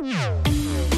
Música